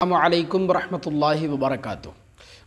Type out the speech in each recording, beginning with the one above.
अल्लाम वरहमल वबरक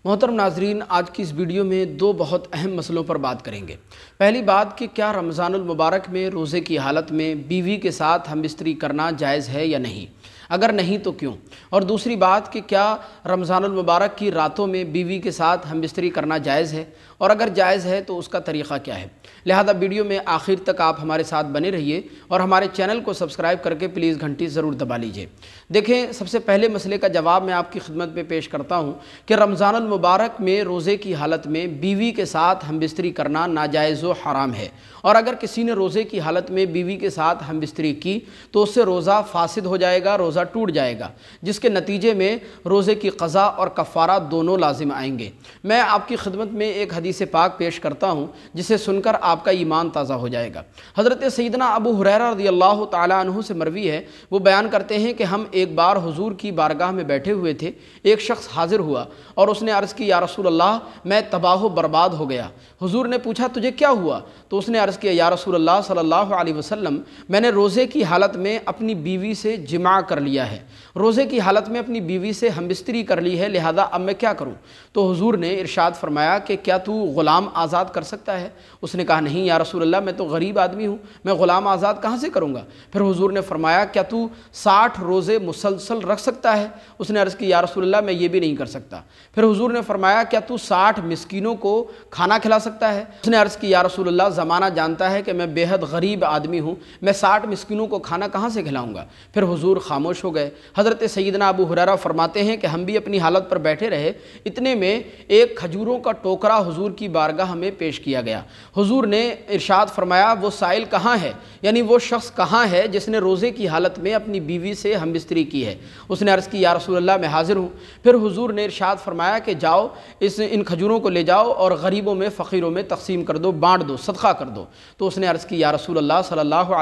मोहतरम नाजरीन, आज की इस वीडियो में दो बहुत अहम मसलों पर बात करेंगे। पहली बात कि क्या रमज़ानमबारक में रोज़े की हालत में बीवी के साथ हम बिस्तरी करना जायज़ है या नहीं? अगर नहीं तो क्यों? और दूसरी बात कि क्या रमज़ानमबारक की रातों में बीवी के साथ हम बिस्तरी करना जायज़ है? और अगर जायज़ है तो उसका तरीक़ा क्या है? लिहाजा वीडियो में आखिर तक आप हमारे साथ बने रहिए और हमारे चैनल को सब्सक्राइब करके प्लीज़ घंटी ज़रूर दबा लीजिए। देखें, सबसे पहले मसले का जवाब मैं आपकी खिदमत में पेश करता हूँ कि रमज़ानमबारक में रोज़े की हालत में बीवी के साथ हम बिस्तरी करना नाजायज़ व हराम है। और अगर किसी ने रोज़े की हालत में बीवी के साथ हम बिस्तरी की तो उससे रोज़ा फासिद हो जाएगा, रोज़ा टूट जाएगा, जिसके नतीजे में रोज़े की कज़ा और कफ़ारा दोनों लाजिम आएँगे। मैं आपकी खिदमत में एक हदीस पाक पेश करता हूँ, जिसे सुनकर आपका ईमान ताज़ा हो जाएगा। हज़रत सईदना अबू हुरैरा रदी अल्लाह तु से मरवी है। वो बयान करते हैं कि हम एक बार हुजूर की बारगाह में बैठे हुए थे, एक शख्स हाजिर हुआ और उसने अर्ज़ की, या रसूल अल्लाह मैं तबाह बर्बाद हो गया। हुजूर ने पूछा, तुझे क्या हुआ? तो उसने अर्ज़ किया, या रसूल अल्लाह सल्लल्लाहु अलैहि वसल्लम, मैंने रोज़े की हालत में अपनी बीवी से जिमा कर लिया। है। रोज़े की हालत में अपनी बीवी से हम बिस्तरी कर ली है, लिहाजा अब मैं क्या करूँ? तो हुजूर ने इरशाद फरमाया कि क्या तू ग़ुलाम आज़ाद कर सकता है? उसने कहा, नहीं या रसूल अल्लाह मैं तो गरीब आदमी हूँ, मैं ग़ुलाम आज़ाद कहाँ से करूँगा? फिर हुजूर ने फरमाया, क्या तू साठ रोज़े मुसलसल रख सकता है? उसने अर्ज़ की, या रसूल अल्लाह मैं ये भी नहीं कर सकता। फिर हुजूर ने फरमाया, क्या तू साठ मिसकीनों को खाना खिला सकता है? उसने अर्ज़ की, या रसूल अल्लाह ज़माना जानता है कि मैं बेहद गरीब आदमी हूँ, मैं साठ मिसकिनों को खाना कहाँ से खिलाऊँगा? फिर हुजूर खामोश हो गए। हज़रत सईदना अबू हुरारा फरमाते हैं कि हम भी अपनी हालत पर बैठे रहे। इतने में एक खजूरों का टोकरा हुजूर की बारगाह में पेश किया गया। हुजूर ने इरशाद फरमाया, वो साइल कहाँ है? यानी वो शख्स कहाँ है जिसने रोज़े की हालत में अपनी बीवी से हम बिस्तरी की है। उसने अर्ज़ की, या रसूल मैं हाजिर हूँ। फिर हुजूर ने इरशाद फरमाया कि, जाओ, इस, इन खजूरों को ले जाओ और गरीबों में, फ़कीरों में तकसीम कर दो, बाँट दो, सदका कर दो। तो उसने अर्ज़ की, या रसूल अल्लाह सल्लल्लाहु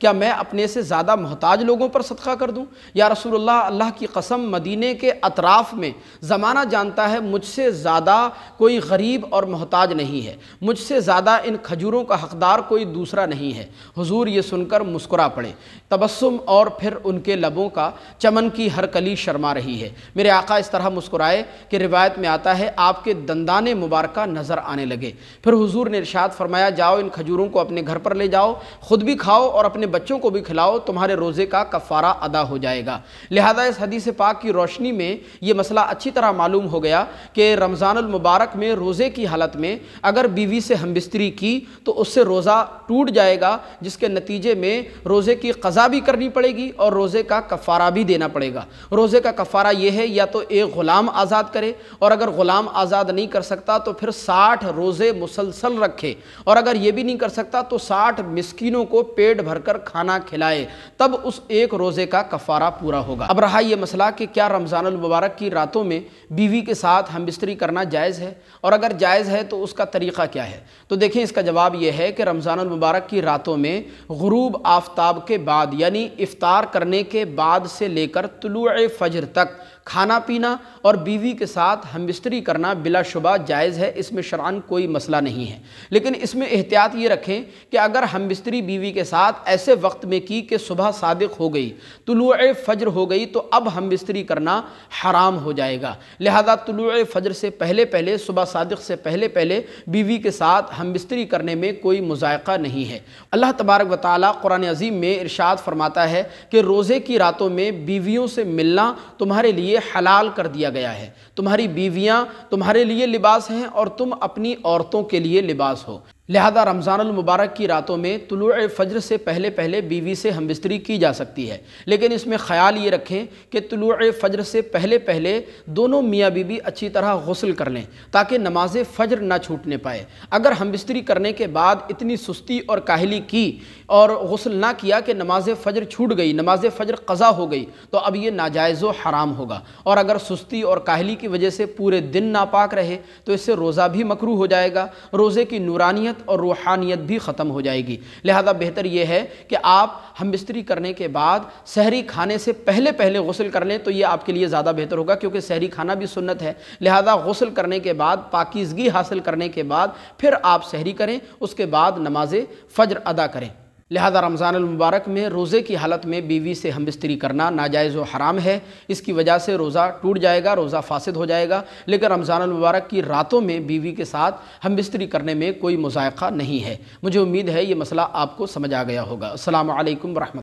क्या मैं अपने से ज़्यादा मोहताज लोगों पर सदका कर? दूँ? या रसूल अल्लाह की कसम, मदीने के अतराफ़ में, ज़माना जानता है मुझसे ज़्यादा कोई गरीब और मोहताज नहीं है। मुझसे ज़्यादा इन खजूरों का हकदार कोई दूसरा नहीं है। हुजूर ये सुनकर मुस्कुरा पड़े। तबस्सुम और फिर उनके लबों का चमन की हर कली शर्मा रही है। मेरे आका इस तरह मुस्कुराए कि रिवायत में आता है, आपके दंदान मुबारक नज़र आने लगे। फिर हुजूर ने इरशाद फरमाया, जाओ, इन खजूरों को अपने घर पर ले जाओ, ख़ुद भी खाओ और अपने बच्चों को भी खिलाओ, तुम्हारे रोज़े का कफ़ारा अदा हो जाएगा। लिहाजा इस हदीस पाक की रोशनी में ये मसला अच्छी तरह मालूम हो गया कि रमज़ानमबारक में रोज़े की हालत में अगर बीवी से हम बिस्तरी की तो उससे रोज़ा टूट जाएगा, जिसके नतीजे में रोज़े की कज़ा भी करनी पड़ेगी और रोज़े का कफ़ारा भी देना पड़ेगा। रोज़े का कफ़ारा यह है, या तो एक ग़ुलाम आज़ाद करे, और अगर ग़ुलाम आज़ाद नहीं कर सकता तो फिर साठ रोज़े मुसलसल रखे, और अगर ये भी नहीं कर सकता तो साठ मिसकिनों को पेट भरकर खाना खिलाए। तब उस एक रोज़े का कफ़ारा पूरा होगा। अब रहा यह मसला कि क्या रमज़ान मुबारक की रातों में बीवी के साथ हम बिस्तरी करना जायज़ है? और अगर जायज़ है तो उसका तरीक़ा क्या है? तो देखें, इसका जवाब यह है कि रमज़ान मुबारक की रातों में गुरूब आफ्ताब के बाद, यानी इफ़ार करने के बाद से लेकर तुलु फ़जर तक खाना पीना और बीवी के साथ हम बिस्तरी करना बिलाशुबा जायज़ है, इसमें शरान कोई मसला नहीं है। लेकिन इसमें एहतियात ये रखें कि अगर हम बिस्तरी बीवी के साथ ऐसे वक्त में की कि सुबह सादिक हो गई तुलु फ़जर हो गई तो अब हम बिस्तरी करना हराम हो जाएगा। लिहाजा तुलु फ़जर से पहले पहले, सुबह सादिक से पहले पहले बीवी के साथ हम बिस्तरी करने में कोई मुजायका नहीं है। अल्लाह तबारक व कुरान अजीम में इरशाद फरमाता है कि रोज़े की रातों में बीवियों से मिलना तुम्हारे लिए लिए हलाल कर दिया गया है। तुम्हारी बीवियाँ तुम्हारे लिए लिबास हैं और तुम अपनी औरतों के लिए लिबास हो। लिहाजा रमज़ान मुबारक की रातों में तुलु फ़जर से पहले पहले बीवी से हम बिस्तरी की जा सकती है। लेकिन इसमें ख्याल ये रखें कि तुलु फ़जर से पहले पहले दोनों मियाँ बीबी अच्छी तरह गसल कर लें, ताकि नमाज़ फ़जर ना छूटने पाए। अगर हम बिस्तरी करने के बाद इतनी सुस्ती और काहली की और गसल ना किया कि नमाज़ फ़जर छूट गई, नमाज़ फ़जर कज़ा हो गई तो अब ये नाजायज़ हराम होगा। और अगर सुस्ती और काहली की वजह से पूरे दिन नापाक रहे तो इससे रोज़ा भी मकरू हो जाएगा। रोज़े की नूरानियत रूहानियत और रूहानियत भी ख़त्म हो जाएगी। लिहाजा बेहतर यह है कि आप हम बिस्तरी करने के बाद शहरी खाने से पहले पहले गसल कर लें तो ये आपके लिए ज़्यादा बेहतर होगा, क्योंकि शहरी खाना भी सुन्नत है। लिहाजा गसल करने के बाद, पाकिजगी हासिल करने के बाद फिर आप शहरी करें, उसके बाद नमाज़ फ़जर अदा करें। लिहाजा रमज़ान मुबारक में रोज़े की हालत में बीवी से हम बिस्तरी करना नाजायज़ व हराम है। इसकी वजह से रोज़ा टूट जाएगा, रोज़ा फासद हो जाएगा, लेकिन रमज़ान मुबारक की रातों में बीवी के साथ हम बिस्तरी करने में कोई मुजायक़ा नहीं है। मुझे उम्मीद है ये मसला आपको समझ आ गया होगा। अल्लाम वरहमल